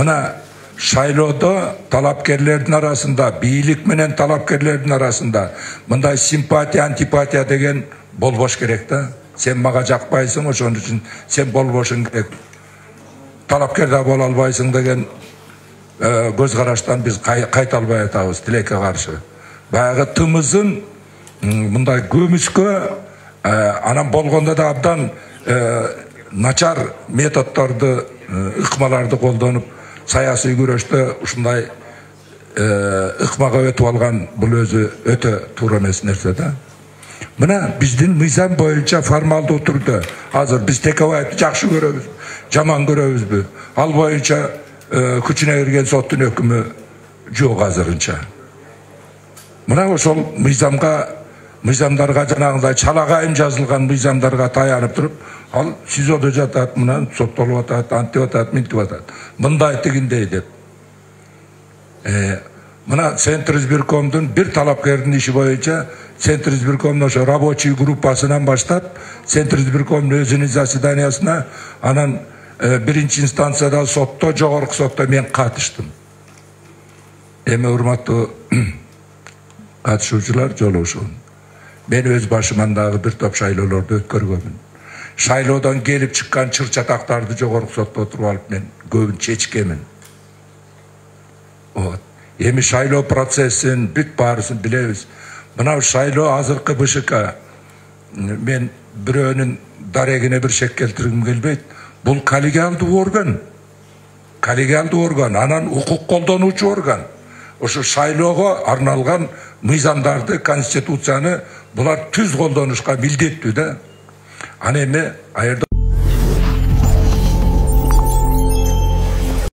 мына шайлоодо талапкерлердин арасында бийлик менен талапкерлердин арасында мындай симпатия антипатия деген болбош керек да сен мага жакпайсың ошон үчүн сен болбошуң керек талапкер да боло албайсың деген көз караштан биз кайта албай атабыз тилекке каршы баягы тымызын мындай көмүскө анан болгондо да абдан начар методдорду ыкмаларды колдонуп саясий күрөштө ушундай ыкмага өтүп алган бул өзү өтө туура эмес нерсе да. Мына биздин мыйзам боюнча формалдуу түрдө азыр биз текебаевди жакшы көрөбүз жаман көрөбүзбү ал боюнча күчүнө кирген соттун өкүмү жок азырынча мына ошол мыйзамга мыйзамдарга жанагындай чалагайым жазылган мыйзамдарга таянып туруп ал сизодо жатат мына соттолуп атат антип атат минтип атат мындай тигиндей деп. Мына центр избиркомдун бир талапкердин иши боюнча центр избиркомдун ошо рабочий группасынан баштап центр избиркомдун өзүнүн заседаниясына анан биринчи инстанцияда сотто жогорку сотто мен катыштым эми урматтуу катышуучулар жолугушуун мен өз башыман дагы бир топ шайлоолорду өткөргөнмүн шайлоодон келип чыккан чыр чатактарды жогорку сотто отуруп алып мен көбүн чечкенмин вот эми шайлоо процессин бүт баарысын билебиз мына шайлоо азыркы бшк мен бирөөнүн дарегине бир шек келтиргим келбейт бул коллегиалдуу орган коллегиалдуу орган анан укук колдонуучу орган ошо шайлоого арналган мыйзамдарды конституцияны булар түз колдонушка милдеттүү эми ал жерде